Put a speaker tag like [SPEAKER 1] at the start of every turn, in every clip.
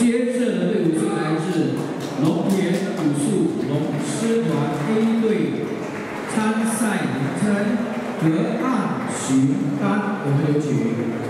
[SPEAKER 1] 接着的队伍是来自龙岩武术龙狮团 A 队参赛名称何岸徐丹，我们有请。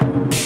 [SPEAKER 1] Thank